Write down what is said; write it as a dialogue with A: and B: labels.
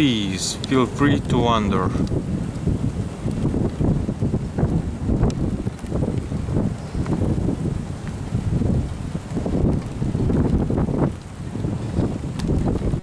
A: Please feel free to wander.